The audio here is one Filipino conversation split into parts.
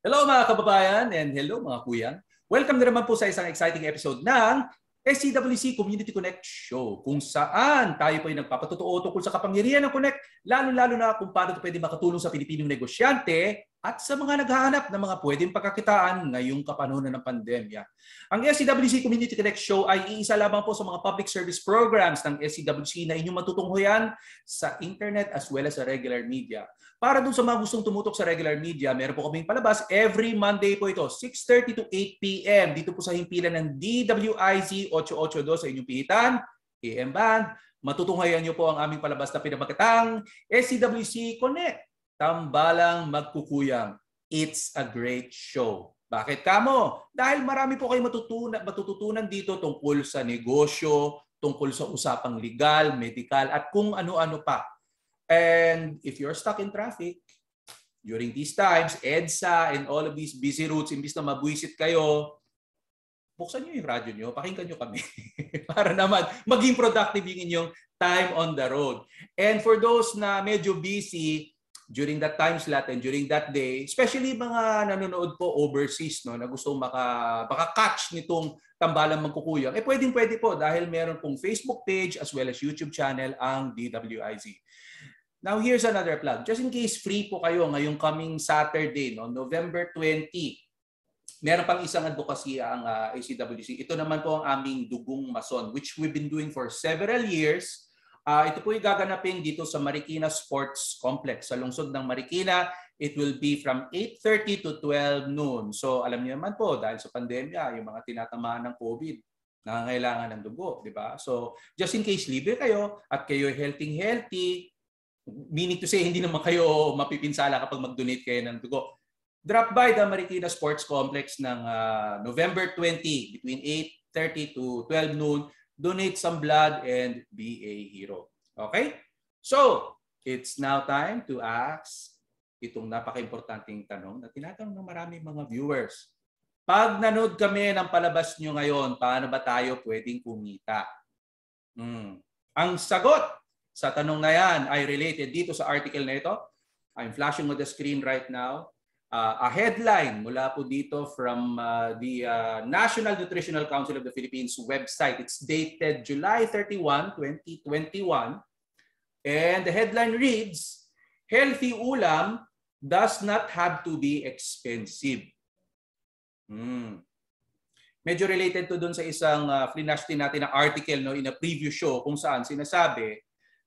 Hello mga kababayan and hello mga kuya. Welcome na naman po sa isang exciting episode ng SCWC Community Connect Show kung saan tayo po ay nagpapatotoo tungkol sa kapangyarihan ng Connect lalo-lalo na kung paano ito pwede makatulong sa Pilipinong negosyante at sa mga naghahanap ng mga pwedeng pagkakitaan ngayong kapanahonan ng pandemya. Ang SCWC Community Connect Show ay iisa lamang po sa mga public service programs ng SCWC na inyong matutunghoyan sa internet as well as sa regular media. Para dun sa mga gustong tumutok sa regular media, meron po kaming palabas every Monday po ito, 6.30 to 8 p.m. Dito po sa himpilan ng DWIZ 882 sa inyong pihitan, AM Band. Matutunghayan niyo po ang aming palabas na pinabagkatang SCWC Connect tambalang magkukuyang. It's a great show. Bakit kamo? Dahil marami po kayo matutunan, matututunan dito tungkol sa negosyo, tungkol sa usapang legal, medical, at kung ano-ano pa. And if you're stuck in traffic, during these times, EDSA and all of these busy routes, imbis na mabuisit kayo, buksan nyo yung radyo nyo, pakinggan nyo kami para naman maging productive yung inyong time on the road. And for those na medyo busy, during that time slot and during that day, especially mga nanonood po overseas no, na gusto maka, maka-catch nitong tambalang magkukuyang, eh pwedeng pwede po dahil meron pong Facebook page as well as YouTube channel ang DWIZ. Now here's another plug. Just in case free po kayo ngayong coming Saturday, no, November 20, meron pang isang advocacy ang uh, ACWC. Ito naman po ang aming dugong mason which we've been doing for several years Uh, ito po yung gaganapin dito sa Marikina Sports Complex sa lungsod ng Marikina. It will be from 8.30 to 12 noon. So alam niyo naman po, dahil sa pandemya, yung mga tinatamaan ng COVID, nangangailangan ng dugo, di ba? So just in case libre kayo at kayo healthy-healthy, meaning to say hindi naman kayo mapipinsala kapag mag-donate kayo ng dugo, drop by the Marikina Sports Complex ng uh, November 20 between 8.30 to 12 noon donate some blood, and be a hero. Okay? So, it's now time to ask itong napaka-importanting tanong na tinatanong ng maraming mga viewers. Pag nanood kami ng palabas nyo ngayon, paano ba tayo pwedeng kumita? Hmm. Ang sagot sa tanong na yan ay related dito sa article na ito. I'm flashing on the screen right now uh, a headline mula po dito from uh, the uh, National Nutritional Council of the Philippines website. It's dated July 31, 2021. And the headline reads, Healthy ulam does not have to be expensive. Hmm. Medyo related to dun sa isang uh, flinash din natin na article no, in a previous show kung saan sinasabi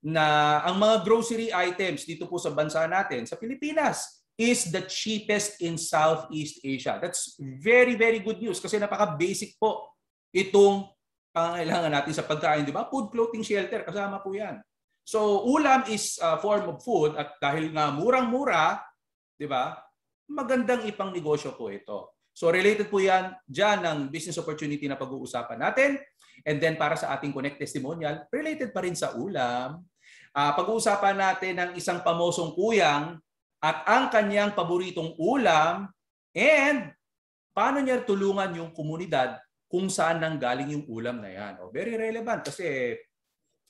na ang mga grocery items dito po sa bansa natin, sa Pilipinas, is the cheapest in Southeast Asia. That's very, very good news kasi napaka-basic po itong pangangailangan natin sa pagkain, di ba? Food, clothing, shelter, kasama po yan. So, ulam is a form of food at dahil nga murang-mura, di ba? Magandang ipang negosyo po ito. So, related po yan dyan ng business opportunity na pag-uusapan natin. And then para sa ating Connect Testimonial, related pa rin sa ulam. Uh, pag-uusapan natin ng isang pamosong kuyang at ang kanyang paboritong ulam and paano niya tulungan yung komunidad kung saan nang galing yung ulam na yan. O, very relevant kasi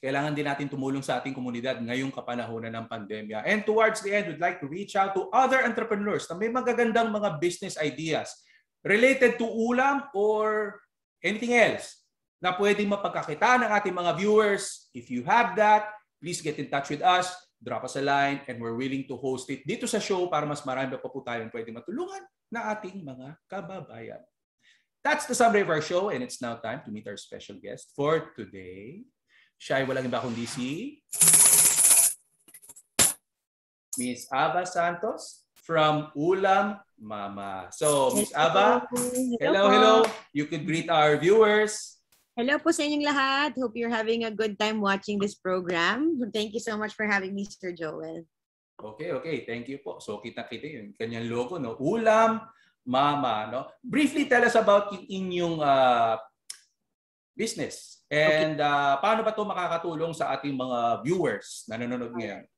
kailangan din natin tumulong sa ating komunidad ngayong kapanahonan ng pandemya. And towards the end, we'd like to reach out to other entrepreneurs na may magagandang mga business ideas related to ulam or anything else na pwedeng mapagkakita ng ating mga viewers. If you have that, please get in touch with us drop us a line and we're willing to host it dito sa show para mas marami pa po tayong pwede matulungan na ating mga kababayan. That's the summary of our show and it's now time to meet our special guest for today. Siya ay walang iba kundi si Miss Ava Santos from Ulam Mama. So, Miss Ava, hello, hello. You could greet our viewers. Hello po sa inyong lahat. Hope you're having a good time watching this program. Thank you so much for having me, Sir Joel. Okay, okay. Thank you po. So kita-kita yung kanyang logo, no? Ulam, Mama, no? Briefly tell us about yung inyong uh, business. And okay. uh, paano ba 'to makakatulong sa ating mga viewers na nanonood ngayon?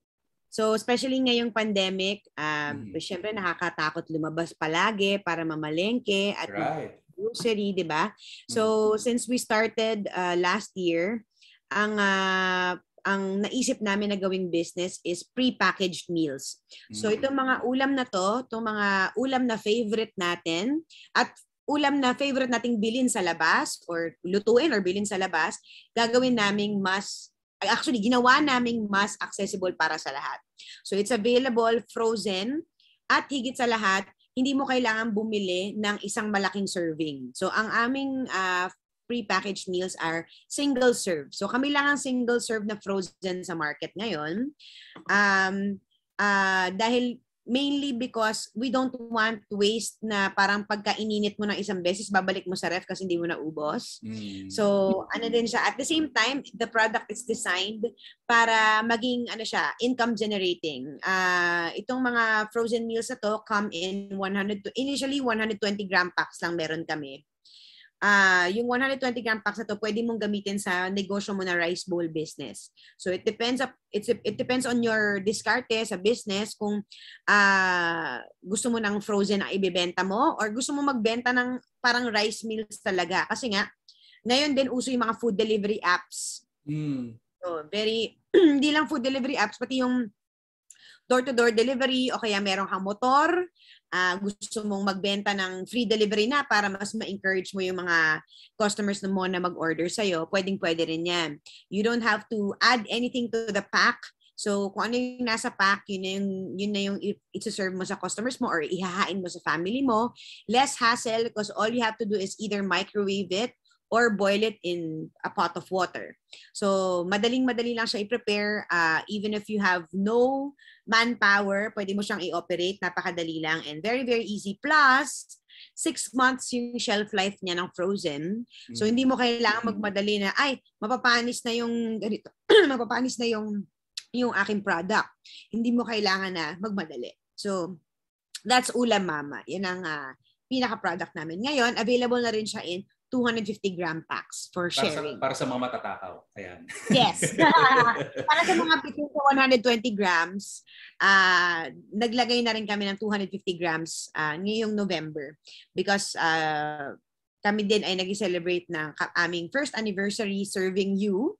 So, especially ngayong pandemic, um, mm-hmm. syempre nakakatakot lumabas palagi para mamalengke at right grocery, 'di ba? So mm-hmm. since we started uh, last year, ang uh, ang naisip namin na gawing business is pre-packaged meals. So mm. itong mga ulam na to, itong mga ulam na favorite natin at ulam na favorite nating bilin sa labas or lutuin or bilin sa labas, gagawin naming mas actually ginawa naming mas accessible para sa lahat. So it's available frozen at higit sa lahat, hindi mo kailangan bumili ng isang malaking serving. So ang aming uh, pre-packaged meals are single serve. So kami lang ang single serve na frozen sa market ngayon. Um, uh, dahil mainly because we don't want to waste na parang pagkaininit mo ng isang beses, babalik mo sa ref kasi hindi mo na ubos. Mm. So, ano din siya. At the same time, the product is designed para maging, ano siya, income generating. Uh, itong mga frozen meals na to come in 100, initially 120 gram packs lang meron kami uh, yung 120 gram packs na to pwede mong gamitin sa negosyo mo na rice bowl business. So it depends up it's it depends on your diskarte sa business kung uh, gusto mo ng frozen na ibebenta mo or gusto mo magbenta ng parang rice meals talaga kasi nga ngayon din uso yung mga food delivery apps. Mm. So very hindi lang food delivery apps pati yung door-to-door delivery o kaya meron kang motor uh, gusto mong magbenta ng free delivery na para mas ma-encourage mo yung mga customers mo na mag-order sa'yo, pwedeng-pwede rin yan. You don't have to add anything to the pack. So, kung ano yung nasa pack, yun na yung, yun na yung i-serve mo sa customers mo or ihahain mo sa family mo. Less hassle because all you have to do is either microwave it or boil it in a pot of water. So, madaling-madali lang siya i-prepare. Uh, even if you have no manpower, pwede mo siyang i-operate. Napakadali lang and very, very easy. Plus, six months yung shelf life niya ng frozen. So, mm. hindi mo kailangan magmadali na, ay, mapapanis na yung, ganito, mapapanis na yung, yung aking product. Hindi mo kailangan na magmadali. So, that's Ulam Mama. Yan ang uh, pinaka-product namin. Ngayon, available na rin siya in 250 gram packs for sharing. Para sa, para sa mga matatakaw. Ayan. Yes. para sa mga between 120 grams, uh, naglagay na rin kami ng 250 grams uh, ngayong November because uh, kami din ay nag-celebrate ng aming first anniversary serving you.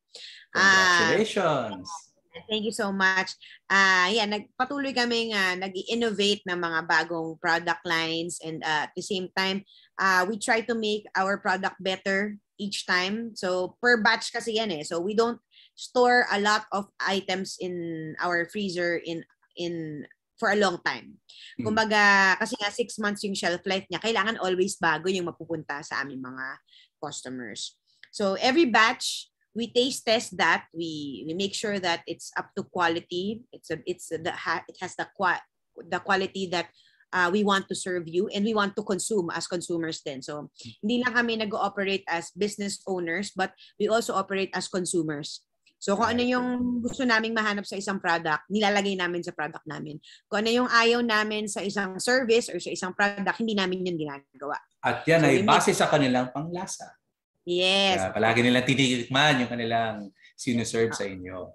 Congratulations! Uh, Thank you so much. Uh, yeah, nagpatuloy kami uh, nag-innovate ng mga bagong product lines and uh, at the same time, uh, we try to make our product better each time. So per batch kasi yan eh. So we don't store a lot of items in our freezer in in for a long time. Hmm. Kumbaga, kasi nga six months yung shelf life niya, kailangan always bago yung mapupunta sa aming mga customers. So every batch, we taste test that we we make sure that it's up to quality it's a it's the it has the qua, the quality that uh, we want to serve you and we want to consume as consumers then so hindi lang kami nag-ooperate as business owners but we also operate as consumers So kung ano yung gusto naming mahanap sa isang product, nilalagay namin sa product namin. Kung ano yung ayaw namin sa isang service or sa isang product, hindi namin yun ginagawa. At yan so, ay base sa kanilang panglasa. Yes. Kaya palagi nilang tinitikman yung kanilang sinuserve sa inyo.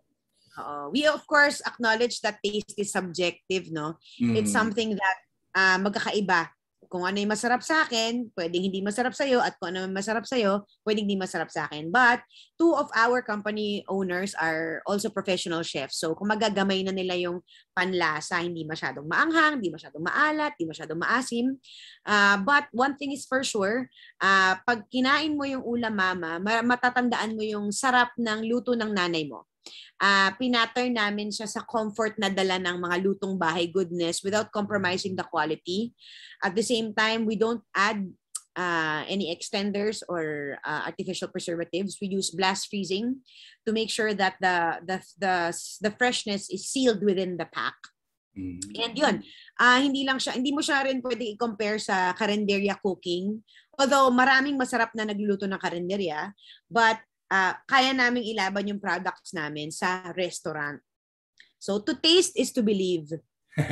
Uh, we of course acknowledge that taste is subjective, no? Mm. It's something that uh, magkakaiba kung ano yung masarap sa akin, pwedeng hindi masarap sa iyo at kung ano yung masarap sa iyo, pwedeng hindi masarap sa akin. But two of our company owners are also professional chefs. So kung magagamay na nila yung panlasa, hindi masyadong maanghang, hindi masyadong maalat, hindi masyadong maasim. Uh, but one thing is for sure, uh, pag kinain mo yung ulam mama, matatandaan mo yung sarap ng luto ng nanay mo uh, pinattern namin siya sa comfort na dala ng mga lutong bahay goodness without compromising the quality. At the same time, we don't add uh, any extenders or uh, artificial preservatives. We use blast freezing to make sure that the the the, the freshness is sealed within the pack. Mm-hmm. And yun, uh, hindi lang siya, hindi mo siya rin pwede i-compare sa karinderya cooking. Although maraming masarap na nagluluto ng karinderya, but uh, kaya naming ilaban yung products namin sa restaurant. So to taste is to believe.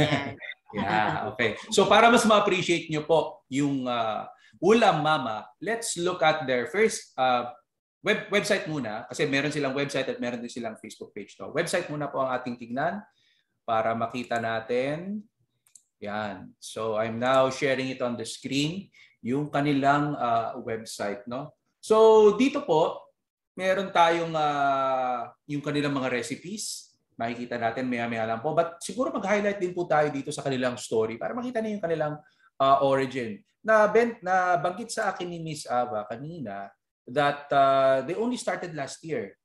yeah, okay. So para mas ma-appreciate nyo po yung uh, Ulam Mama, let's look at their first uh, web website muna kasi meron silang website at meron din silang Facebook page. to. Website muna po ang ating tignan para makita natin. Yan. So I'm now sharing it on the screen yung kanilang uh, website, no? So dito po meron tayong uh, yung kanilang mga recipes. Makikita natin maya-maya lang po. But siguro mag-highlight din po tayo dito sa kanilang story para makita niyo yung kanilang uh, origin. Na, ben, na banggit sa akin ni Miss Ava kanina that uh, they only started last year.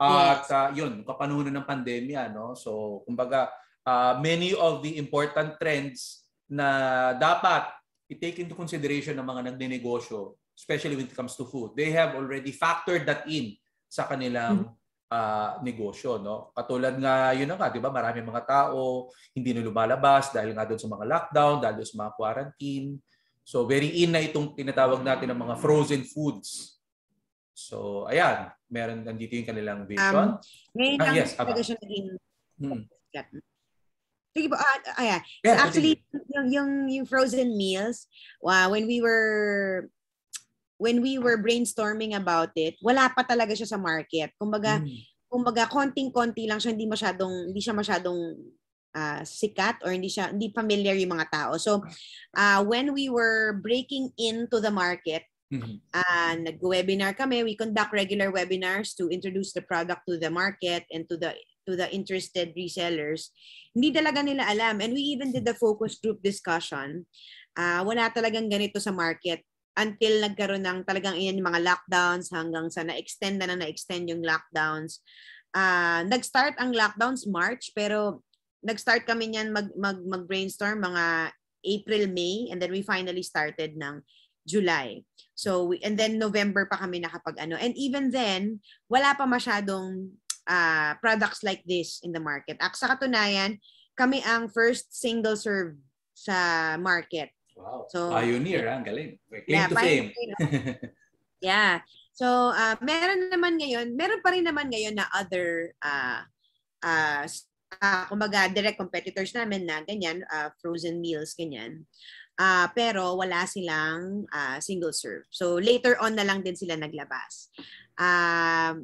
At uh, yun, kapanunan ng pandemya. No? So, kumbaga, uh, many of the important trends na dapat i-take into consideration ng mga nagninegosyo, especially when it comes to food, they have already factored that in sa kanilang uh, negosyo. No? Katulad nga, yun na nga, di ba, marami mga tao hindi na lumalabas dahil nga doon sa mga lockdown, dahil doon sa mga quarantine. So very in na itong tinatawag natin ng mga frozen foods. So, ayan, meron nandito yung kanilang vision. Um, ngayon ah, yes, siya naging hmm. Sige po, uh, ayan. Yeah, so actually, yung, yung, yung frozen meals, uh, when we were when we were brainstorming about it, wala pa talaga siya sa market. Kumbaga, mm. kumbaga konting-konti lang siya, hindi masyadong hindi siya masyadong uh, sikat or hindi siya hindi familiar yung mga tao. So, uh, when we were breaking into the market, mm-hmm. uh, nag-webinar kami, we conduct regular webinars to introduce the product to the market and to the to the interested resellers hindi talaga nila alam. And we even did the focus group discussion. Uh, wala talagang ganito sa market until nagkaroon ng talagang iyan yung mga lockdowns hanggang sa na-extend na na na-extend yung lockdowns. Uh, nag-start ang lockdowns March pero nag-start kami niyan mag, mag, mag-brainstorm mga April, May and then we finally started ng July. So we, and then November pa kami nakapag ano. And even then, wala pa masyadong uh, products like this in the market. At sa katunayan, kami ang first single serve sa market. Wow. So, pioneer, ang galing. Claim yeah, to fame. yeah. So, uh, meron naman ngayon, meron pa rin naman ngayon na other uh, uh, uh, kumbaga direct competitors namin na ganyan, uh, frozen meals, ganyan. Uh, pero wala silang uh, single serve. So later on na lang din sila naglabas. Uh,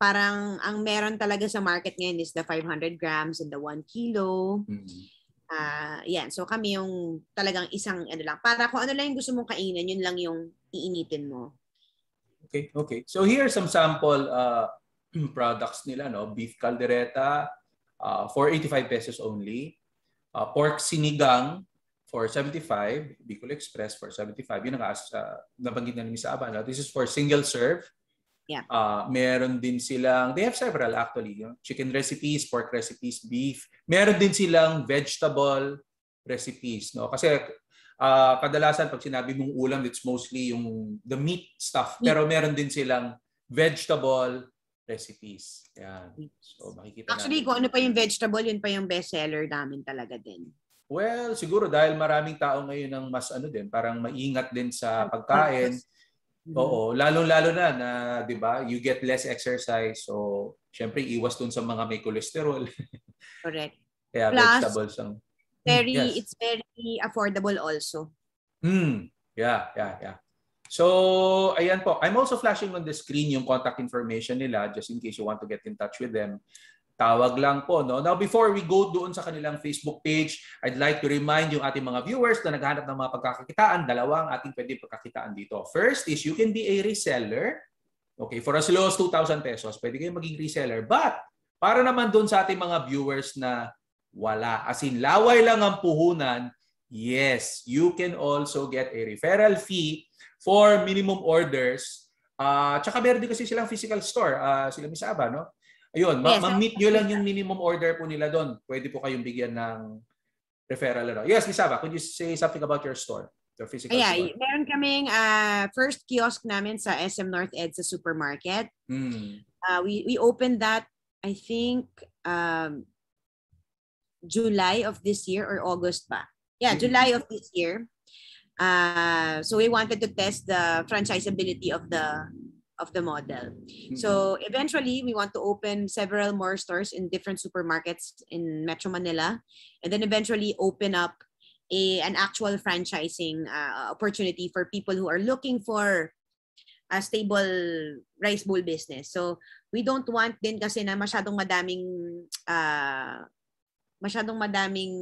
parang ang meron talaga sa market ngayon is the 500 grams and the 1 kilo. Mm-hmm. Uh, yan. So kami yung talagang isang ano lang. Para kung ano lang yung gusto mong kainin, yun lang yung iinitin mo. Okay, okay. So here are some sample uh, products nila. no Beef caldereta uh, for 85 pesos only. Uh, pork sinigang for 75. Bicol Express for 75. Yun ang uh, nabanggit na ni Ms. Aba. This is for single serve. Yeah. Uh, meron din silang, they have several actually, you know, chicken recipes, pork recipes, beef. Meron din silang vegetable recipes. No? Kasi uh, kadalasan pag sinabi mong ulam, it's mostly yung the meat stuff. Meat. Pero meron din silang vegetable recipes. Yan. So makikita Actually, natin. kung ano pa yung vegetable, yun pa yung bestseller namin talaga din. Well, siguro dahil maraming tao ngayon ang mas ano din, parang maingat din sa pagkain. Mm-hmm. Oo, lalo-lalo na na 'di ba, you get less exercise. So, syempre iwas dun sa mga may cholesterol. Correct. Kaya Plus, vegetables ang very yes. it's very affordable also. Hmm. Yeah, yeah, yeah. So, ayan po. I'm also flashing on the screen yung contact information nila just in case you want to get in touch with them tawag lang po. No? Now, before we go doon sa kanilang Facebook page, I'd like to remind yung ating mga viewers na naghahanap ng mga pagkakakitaan, dalawa ang ating pwede pagkakitaan dito. First is you can be a reseller. Okay, for as low as 2,000 pesos, pwede kayong maging reseller. But, para naman doon sa ating mga viewers na wala, as in laway lang ang puhunan, yes, you can also get a referral fee for minimum orders. Uh, tsaka meron din kasi silang physical store, uh, sila Miss Aba, no? Ayun, ma- yes, ma-meet nyo lang yung minimum order po nila doon. Pwede po kayong bigyan ng referral. Ano. Yes, Miss Ava, could you say something about your store? Your physical yeah, store? meron kaming uh, first kiosk namin sa SM North EDSA supermarket. Mm. Uh, we, we opened that, I think, um, July of this year or August ba? Yeah, mm-hmm. July of this year. Uh, so we wanted to test the franchisability of the of the model. So eventually, we want to open several more stores in different supermarkets in Metro Manila, and then eventually open up a an actual franchising uh, opportunity for people who are looking for a stable rice bowl business. So we don't want din kasi na masyadong madaming uh, masyadong madaming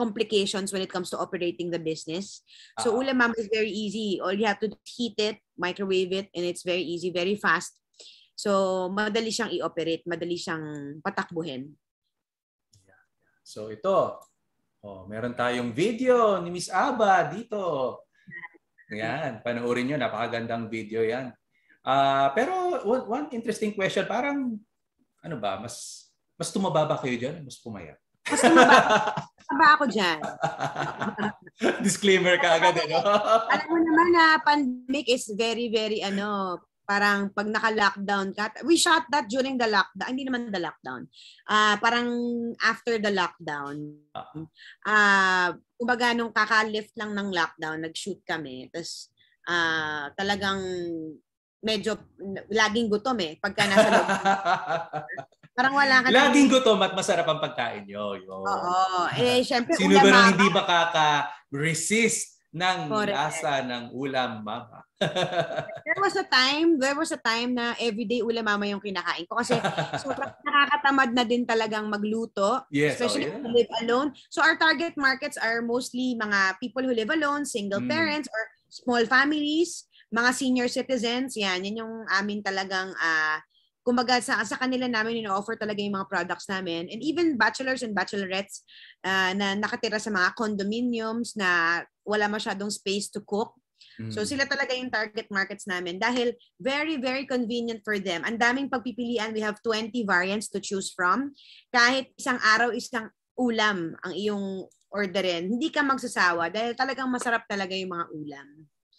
complications when it comes to operating the business. So uh-huh. ulam mama is very easy. All you have to heat it, microwave it, and it's very easy, very fast. So, madali siyang i-operate, madali siyang patakbuhin. So, ito. Oh, meron tayong video ni Miss Aba dito. Yan, panoorin nyo. Napakagandang video yan. Uh, pero one, one interesting question, parang ano ba, mas mas tumaba ba kayo dyan? Mas pumayat? Mas tumaba. tumaba ako dyan. Disclaimer ka agad, ano? Alam mo naman na pandemic is very, very, ano, parang pag naka-lockdown ka, we shot that during the lockdown, hindi naman the lockdown, uh, parang after the lockdown. Uh, uh, kumbaga nung kaka-lift lang ng lockdown, nag-shoot kami, tapos uh, talagang medyo laging gutom eh pagka nasa loob. Parang wala ka Laging gutom at masarap ang pagkain nyo. Yo. Oo. Eh, syempre, Sino ba nang hindi makaka-resist ng Correct. lasa ng ulam mama? there was a time, there was a time na everyday ulam mama yung kinakain ko kasi sobrang nakakatamad na din talagang magluto, yes, especially oh, yeah. if live alone. So our target markets are mostly mga people who live alone, single mm. parents or small families mga senior citizens, yan, yan yung amin talagang uh, kumbaga sa, sa kanila namin ino-offer talaga yung mga products namin. And even bachelors and bachelorettes uh, na nakatira sa mga condominiums na wala masyadong space to cook. Mm. So sila talaga yung target markets namin dahil very, very convenient for them. Ang daming pagpipilian. We have 20 variants to choose from. Kahit isang araw, isang ulam ang iyong orderin. Hindi ka magsasawa dahil talagang masarap talaga yung mga ulam.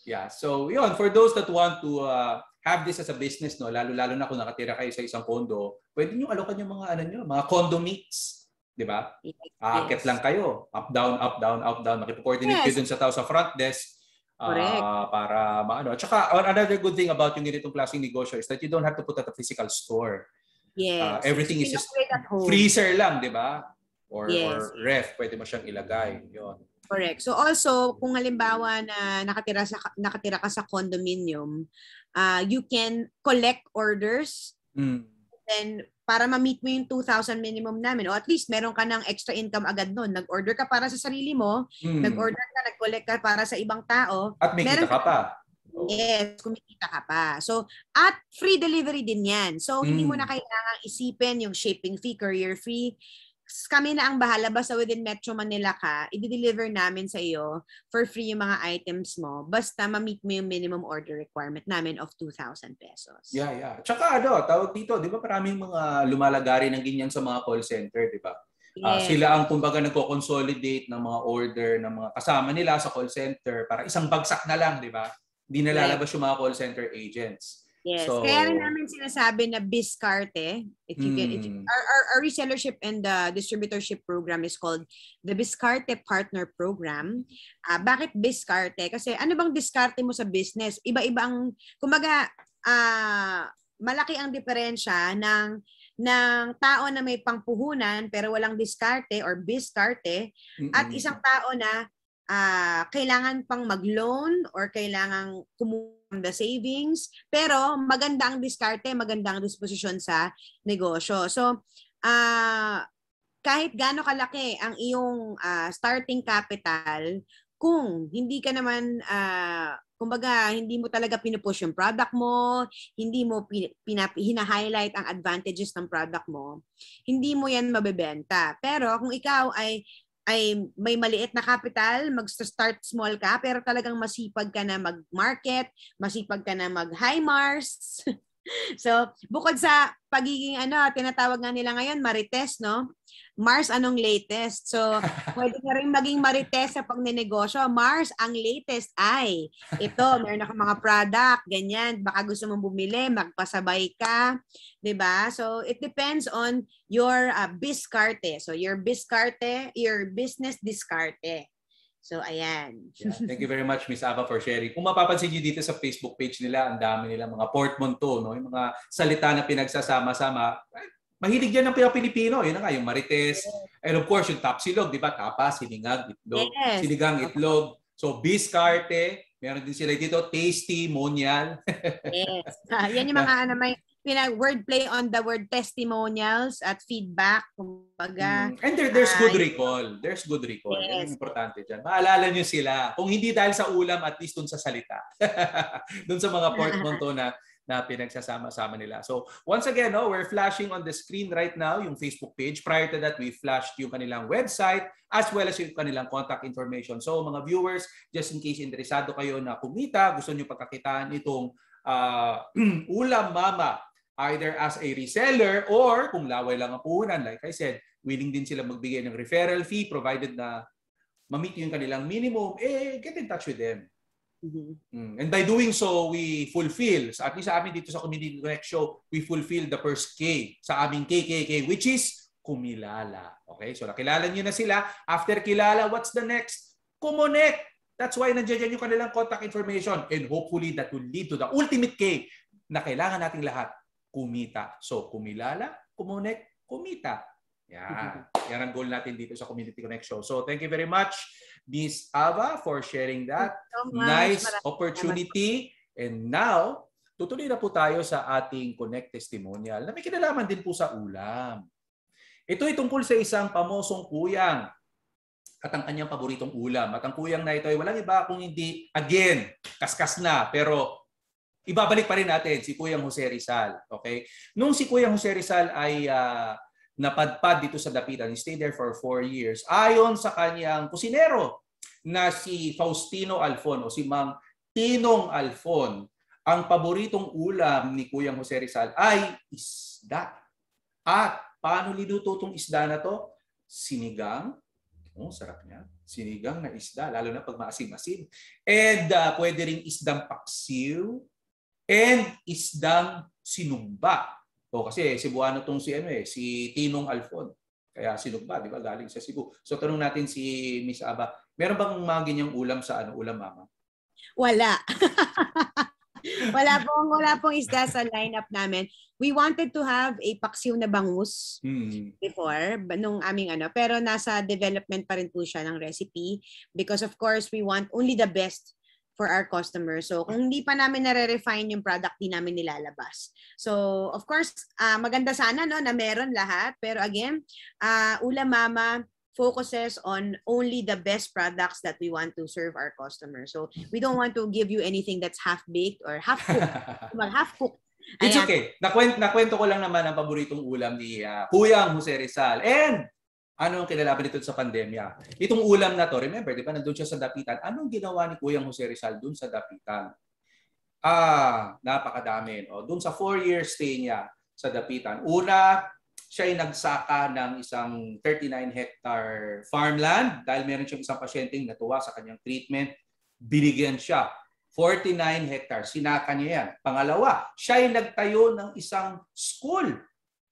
Yeah. So, yun, for those that want to uh, have this as a business, no, lalo-lalo na kung nakatira kayo sa isang condo, pwede niyo alokan yung mga ano niyo, mga condo meets, 'di ba? Yes. Aakit lang kayo, up down, up down, up down, makipag-coordinate yes. kayo dun sa tao sa front desk. Uh, para maano. At saka another good thing about yung ganitong klaseng negosyo is that you don't have to put at a physical store. Yes. Uh, everything is just freezer lang, 'di ba? Or yes. or ref, pwede mo siyang ilagay. 'Yon. Correct. So also, kung halimbawa na nakatira sa nakatira ka sa condominium, uh, you can collect orders. Mm. Then para ma-meet mo yung 2,000 minimum namin o at least meron ka ng extra income agad noon. Nag-order ka para sa sarili mo, mm. nag-order ka, nag-collect ka para sa ibang tao. At may kita ka pa. Yes, kumikita ka pa. So, at free delivery din yan. So, mm. hindi mo na hmm. kailangang isipin yung shipping fee, courier fee kami na ang bahala basta within Metro Manila ka, i-deliver namin sa iyo for free yung mga items mo basta ma-meet mo yung minimum order requirement namin of 2,000 pesos. Yeah, yeah. Tsaka ano, tawag dito, di ba maraming mga lumalagari ng ganyan sa mga call center, di ba? Ah, yes. Uh, sila ang kumbaga nagko-consolidate ng mga order ng mga kasama nila sa call center para isang bagsak na lang, di ba? Hindi nalalabas yung mga call center agents. Yes. So, Kaya rin namin sinasabi na Biscarte. If you can, if you, hmm. our, our, our resellership and the distributorship program is called the Biscarte Partner Program. Uh, bakit Biscarte? Kasi ano bang diskarte mo sa business? Iba-iba ang, kumaga, uh, malaki ang diferensya ng ng tao na may pangpuhunan pero walang diskarte or biskarte mm-hmm. at isang tao na uh, kailangan pang mag-loan or kailangan kumuha the savings, pero maganda ang diskarte, maganda ang disposisyon sa negosyo. So, uh, kahit gaano kalaki ang iyong uh, starting capital, kung hindi ka naman, uh, kumbaga, hindi mo talaga pinupush yung product mo, hindi mo pin, hina-highlight ang advantages ng product mo, hindi mo yan mabebenta. Pero kung ikaw ay ay may maliit na capital, mag-start small ka, pero talagang masipag ka na mag-market, masipag ka na mag-high Mars. so, bukod sa pagiging ano, tinatawag nga nila ngayon, marites, no? Mars, anong latest? So, pwede na rin maging marites sa pagnenegosyo. Mars, ang latest ay, ito, meron ako mga product, ganyan. Baka gusto mong bumili, magpasabay ka. ba diba? So, it depends on your uh, biscarte. So, your biscarte, your business discarte. So, ayan. yeah, thank you very much, Miss Ava, for sharing. Kung mapapansin niyo dito sa Facebook page nila, ang dami nila mga portmanteau, no? yung mga salita na pinagsasama-sama mahilig yan ng Pilipino. Yun na nga, yung marites. And of course, yung tapsilog, di ba? Tapas, siningag, itlog. Yes. Sinigang, itlog. So, biscarte. Meron din sila dito. Tasty, monial. yes. Ah, yan yung mga ano, may pinag wordplay on the word testimonials at feedback kumbaga mm. and there, there's good recall there's good recall yes. yan importante diyan maalala niyo sila kung hindi dahil sa ulam at least dun sa salita dun sa mga portmanteau na na pinagsasama-sama nila. So once again, no, we're flashing on the screen right now yung Facebook page. Prior to that, we flashed yung kanilang website as well as yung kanilang contact information. So mga viewers, just in case interesado kayo na kumita, gusto nyo pagkakitaan itong uh, ulam mama either as a reseller or kung laway lang ang puhunan, like I said, willing din sila magbigay ng referral fee provided na ma-meet yung kanilang minimum, eh, get in touch with them. Mm-hmm. And by doing so, we fulfill, at least sa amin dito sa Community Connect Show, we fulfill the first K sa aming KKK, which is kumilala. Okay? So nakilala niyo na sila. After kilala, what's the next? Kumonek. That's why nandiyan yung kanilang contact information. And hopefully that will lead to the ultimate K na kailangan nating lahat kumita. So kumilala, kumonek, kumita. Yan. Yan ang goal natin dito sa Community Connect Show. So thank you very much, Miss Ava, for sharing that. So nice opportunity. And now, tutuloy na po tayo sa ating Connect Testimonial na may kinalaman din po sa ulam. Ito ay tungkol sa isang pamosong kuyang at ang kanyang paboritong ulam. At ang kuyang na ito ay walang iba kung hindi, again, kaskas na, pero ibabalik pa rin natin si Kuyang Jose Rizal. Okay? Nung si Kuyang Jose Rizal ay uh, napadpad dito sa Dapitan. He stayed there for four years. Ayon sa kanyang kusinero na si Faustino Alfon o si Mang Tinong Alfon, ang paboritong ulam ni Kuyang Jose Rizal ay isda. At paano liluto itong isda na to? Sinigang. Oh, sarap niya. Sinigang na isda, lalo na pag maasim-asim. And uh, pwede ring isdang paksiw and isdang sinumba. O kasi Cebuano tong si ano eh, si Tinong Alfon. Kaya sinugba, di ba? Galing sa Cebu. So tanong natin si Miss Aba, meron bang mga ganyang ulam sa ano, ulam mama? Wala. wala pong wala pong isda sa lineup namin. We wanted to have a paksiw na bangus hmm. before nung aming ano, pero nasa development pa rin po siya ng recipe because of course we want only the best for our customers. So kung hindi pa namin nare-refine yung product, di namin nilalabas. So of course, uh, maganda sana no na meron lahat. Pero again, uh, Ula Mama focuses on only the best products that we want to serve our customers. So we don't want to give you anything that's half-baked or half-cooked. well, half-cooked. It's Ayan. okay. Nakwento, nakwento ko lang naman ang paboritong ulam ni uh, Kuyang Jose Rizal. And ano ang kinalaban nito sa pandemya? Itong ulam na to, remember, di ba nandun siya sa dapitan. Anong ginawa ni Kuyang Jose Rizal dun sa dapitan? Ah, napakadami. O, dun sa four-year stay niya sa dapitan. Una, siya ay nagsaka ng isang 39 hectare farmland dahil meron siyang isang pasyenteng natuwa sa kanyang treatment. Binigyan siya 49 hectares. Sinaka niya yan. Pangalawa, siya ay nagtayo ng isang school.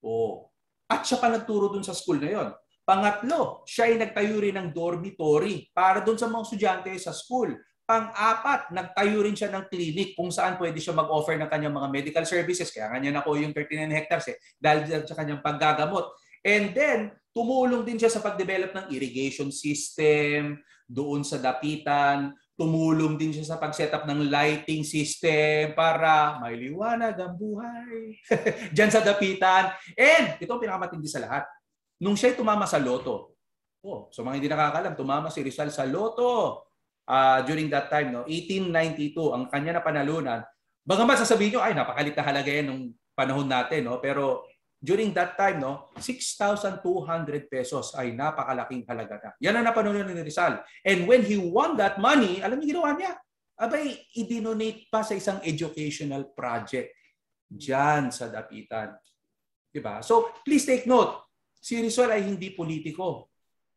Oh. At siya pa nagturo dun sa school na yon. Pangatlo, siya ay nagtayo rin ng dormitory para doon sa mga estudyante sa school. Pang-apat, nagtayo rin siya ng clinic kung saan pwede siya mag-offer ng kanyang mga medical services. Kaya nga niya na yung 39 hectares eh, dahil sa kanyang paggagamot. And then, tumulong din siya sa pag-develop ng irrigation system doon sa dapitan. Tumulong din siya sa pag-set up ng lighting system para may liwanag ang buhay Diyan sa dapitan. And ito ang pinakamatindi sa lahat nung siya tumama sa loto. Oh, so mga hindi nakakalam, tumama si Rizal sa loto uh, during that time, no? 1892, ang kanya na panalunan. Bagamat sasabihin nyo, ay napakalit na halaga yan nung panahon natin, no? pero during that time, no, 6,200 pesos ay napakalaking halaga na. Yan ang napanalunan ni Rizal. And when he won that money, alam niyo ginawa niya? Abay, i-donate pa sa isang educational project dyan sa Dapitan. Diba? So, please take note Si Rizal ay hindi politiko.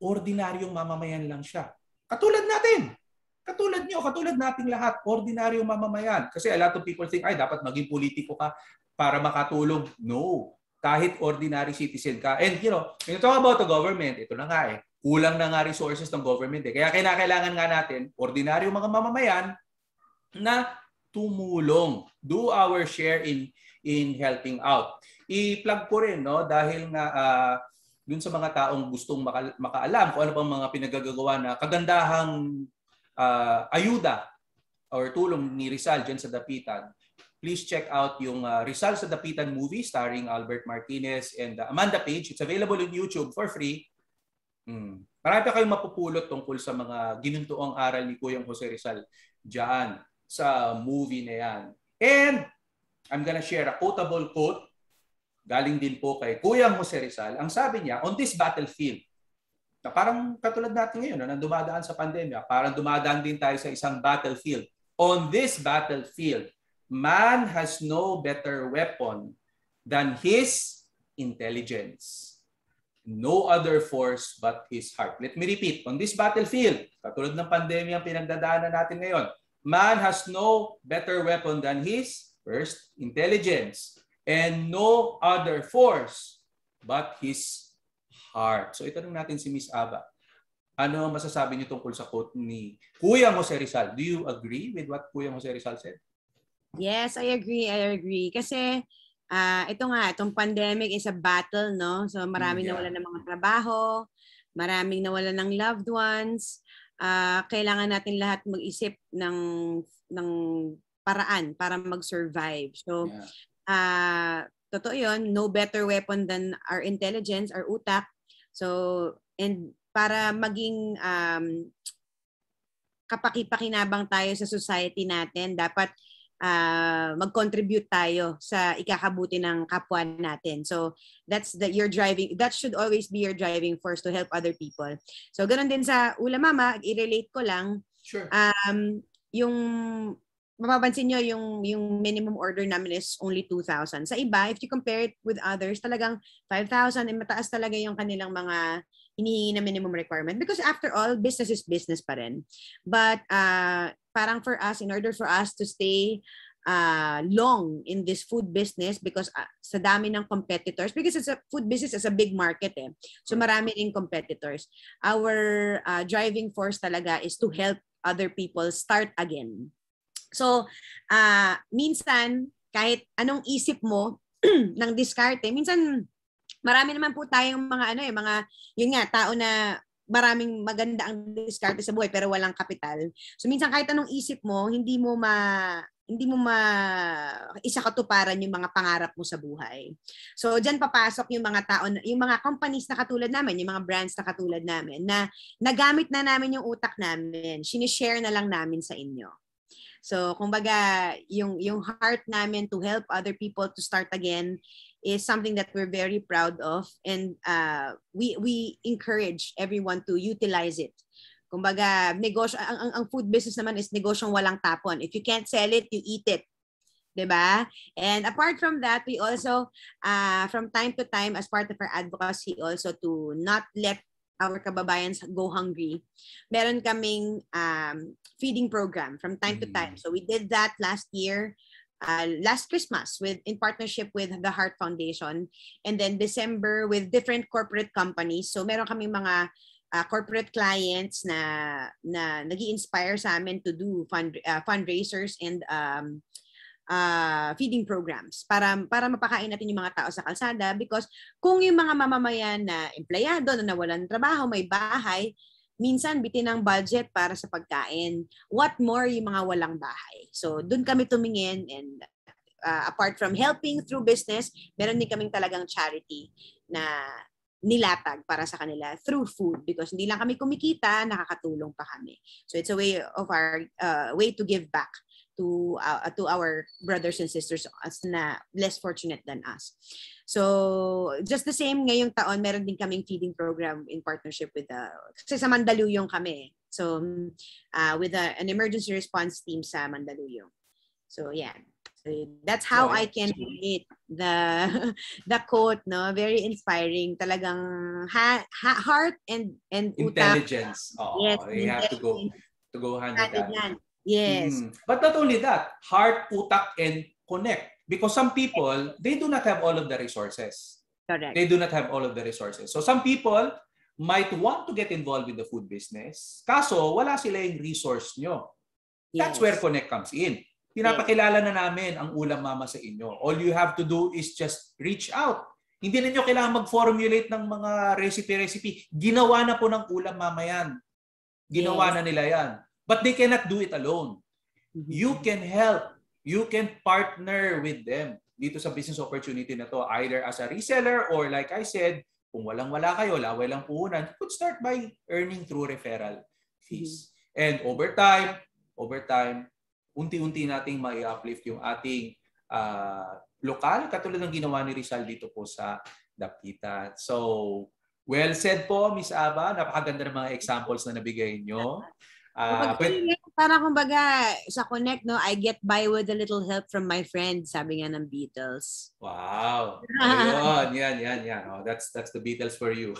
Ordinaryong mamamayan lang siya. Katulad natin. Katulad nyo, katulad nating lahat. Ordinaryong mamamayan. Kasi a lot of people think, ay, dapat maging politiko ka para makatulong. No. Kahit ordinary citizen ka. And you know, when you talk about the government, ito na nga eh. Kulang na nga resources ng government eh. Kaya kinakailangan nga natin, ordinaryong mga mamamayan na tumulong. Do our share in in helping out. I-plug ko rin no dahil nga uh, dun sa mga taong gustong maka, makaalam kung ano pang mga pinagagagawa na kagandahang uh, ayuda or tulong ni Rizal dyan sa Dapitan, please check out yung uh, Rizal sa Dapitan movie starring Albert Martinez and uh, Amanda Page. It's available on YouTube for free. Hmm. Marami pa kayong mapupulot tungkol sa mga ginuntuang aral ni Kuyang Jose Rizal dyan sa movie na yan. And I'm gonna share a quotable quote galing din po kay Kuya Jose Rizal. Ang sabi niya, on this battlefield, na parang katulad natin ngayon, na dumadaan sa pandemya, parang dumadaan din tayo sa isang battlefield. On this battlefield, man has no better weapon than his intelligence. No other force but his heart. Let me repeat, on this battlefield, katulad ng pandemya ang pinagdadaanan natin ngayon, man has no better weapon than his first intelligence and no other force but his heart. So itanong natin si Miss Aba. Ano masasabi niyo tungkol sa quote ni Kuya Jose Rizal? Do you agree with what Kuya Jose Rizal said? Yes, I agree. I agree. Kasi uh, ito nga, itong pandemic is a battle, no? So maraming yeah. nawalan ng mga trabaho, maraming nawalan ng loved ones. Uh, kailangan natin lahat mag-isip ng ng paraan para mag-survive. So yeah. Uh, totoo 'yon, no better weapon than our intelligence, our utak. So and para maging um, kapaki-pakinabang tayo sa society natin, dapat uh, mag-contribute tayo sa ikakabuti ng kapwa natin. So that's the your driving that should always be your driving force to help other people. So ganoon din sa Ula Mama, i-relate ko lang. Sure. Um yung mapapansin nyo yung, yung minimum order namin is only 2,000. Sa iba, if you compare it with others, talagang 5,000 ay mataas talaga yung kanilang mga hinihingi na minimum requirement. Because after all, business is business pa rin. But uh, parang for us, in order for us to stay uh, long in this food business because uh, sa dami ng competitors because it's a food business is a big market eh. So marami ring competitors. Our uh, driving force talaga is to help other people start again. So, uh, minsan, kahit anong isip mo ng diskarte, minsan marami naman po tayong mga ano eh, mga, yun nga, tao na maraming maganda ang diskarte sa buhay pero walang kapital. So minsan kahit anong isip mo, hindi mo ma hindi mo ma isa katuparan yung mga pangarap mo sa buhay. So diyan papasok yung mga tao yung mga companies na katulad namin, yung mga brands na katulad namin na nagamit na namin yung utak namin, sinishare na lang namin sa inyo. So, kumbaga, yung, yung heart namin to help other people to start again is something that we're very proud of and uh, we, we encourage everyone to utilize it. Kumbaga, negosyo, ang, ang, ang food business naman is negosyong walang tapon. If you can't sell it, you eat it. 'di ba? And apart from that, we also uh, from time to time as part of our advocacy also to not let our kababayans go hungry, meron kaming um, feeding program from time to time. Mm. So we did that last year, uh, last Christmas with in partnership with the Heart Foundation and then December with different corporate companies. So meron kaming mga uh, corporate clients na na nag-inspire sa amin to do fund uh, fundraisers and um, uh, feeding programs para para mapakain natin yung mga tao sa kalsada because kung yung mga mamamayan na empleyado na nawalan ng trabaho, may bahay, minsan bitin ang budget para sa pagkain. What more yung mga walang bahay. So doon kami tumingin and uh, apart from helping through business, meron din kaming talagang charity na nilatag para sa kanila through food because hindi lang kami kumikita, nakakatulong pa kami. So it's a way of our uh, way to give back to uh, to our brothers and sisters as na less fortunate than us. So, just the same ngayong taon, meron din kaming feeding program in partnership with the, kasi sa Mandaluyong kami. So, uh, with a, an emergency response team sa Mandaluyong. So, yeah. So, that's how I can relate the the quote, no? Very inspiring. Talagang ha, ha, heart and and utak. Intelligence. Oh, yes, you have to go to go hand in hand. Yes. Mm. But not only that, heart, utak, and connect. Because some people, they do not have all of the resources. Correct. They do not have all of the resources. So some people might want to get involved with the food business. Kaso, wala sila yung resource nyo. That's yes. where Connect comes in. Pinapakilala na namin ang ulam mama sa inyo. All you have to do is just reach out. Hindi na nyo kailangan mag-formulate ng mga recipe-recipe. Ginawa na po ng ulam mama yan. Ginawa yes. na nila yan. But they cannot do it alone. Mm-hmm. You can help. You can partner with them dito sa business opportunity na to either as a reseller or like I said, kung walang-wala kayo, laway lang puhunan, you could start by earning through referral fees. Mm-hmm. And over time, over time, unti-unti nating mai-uplift yung ating uh, lokal, katulad ng ginawa ni Rizal dito po sa Dapitan. So, well said po, Miss Aba. Napakaganda ng mga examples na nabigay nyo. Uh, pwede, para kumbaga sa Connect, no, I get by with a little help from my friends, sabi nga ng Beatles. Wow. Ayun, yan, yan, yan. Oh, that's that's the Beatles for you.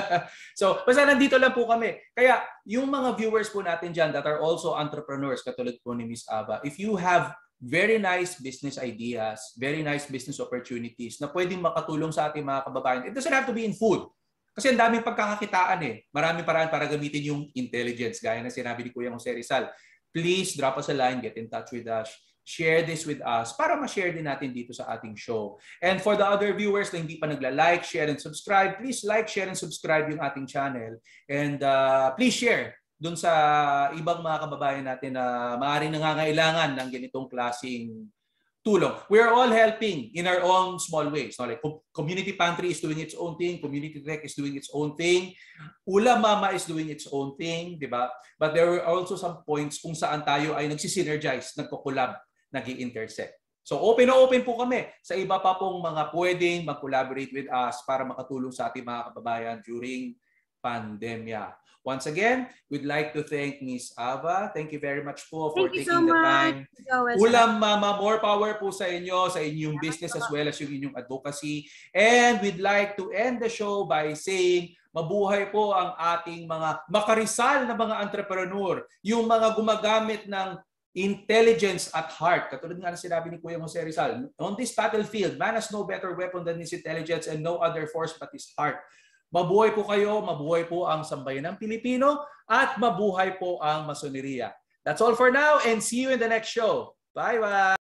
so, basta nandito lang po kami. Kaya, yung mga viewers po natin dyan that are also entrepreneurs, katulad po ni Miss Aba, if you have very nice business ideas, very nice business opportunities na pwedeng makatulong sa ating mga kababayan, it doesn't have to be in food. Kasi ang daming pagkakakitaan eh. Maraming paraan para gamitin yung intelligence. Gaya na sinabi ni Kuya Jose Rizal. Please drop us a line, get in touch with us, share this with us para ma-share din natin dito sa ating show. And for the other viewers na hindi pa nagla-like, share, and subscribe, please like, share, and subscribe yung ating channel. And uh, please share dun sa ibang mga kababayan natin na maaaring nangangailangan ng ganitong klaseng tulong. We are all helping in our own small ways. No? Like community pantry is doing its own thing, community tech is doing its own thing, Ula Mama is doing its own thing, di ba? But there are also some points kung saan tayo ay nagsisynergize, nagko-collab, nag intersect So open na open po kami sa iba pa pong mga pwedeng mag-collaborate with us para makatulong sa ating mga kababayan during pandemya. Once again, we'd like to thank Miss Ava. Thank you very much po for thank taking so the much. time. Ulam Mama, more power po sa inyo, sa inyong business as well as yung inyong advocacy. And we'd like to end the show by saying, mabuhay po ang ating mga makarisal na mga entrepreneur, yung mga gumagamit ng intelligence at heart. Katulad nga ng sinabi ni Kuya Jose Rizal, on this battlefield, man has no better weapon than his intelligence and no other force but his heart. Mabuhay po kayo, mabuhay po ang sambayan ng Pilipino, at mabuhay po ang masoneriya. That's all for now and see you in the next show. Bye-bye!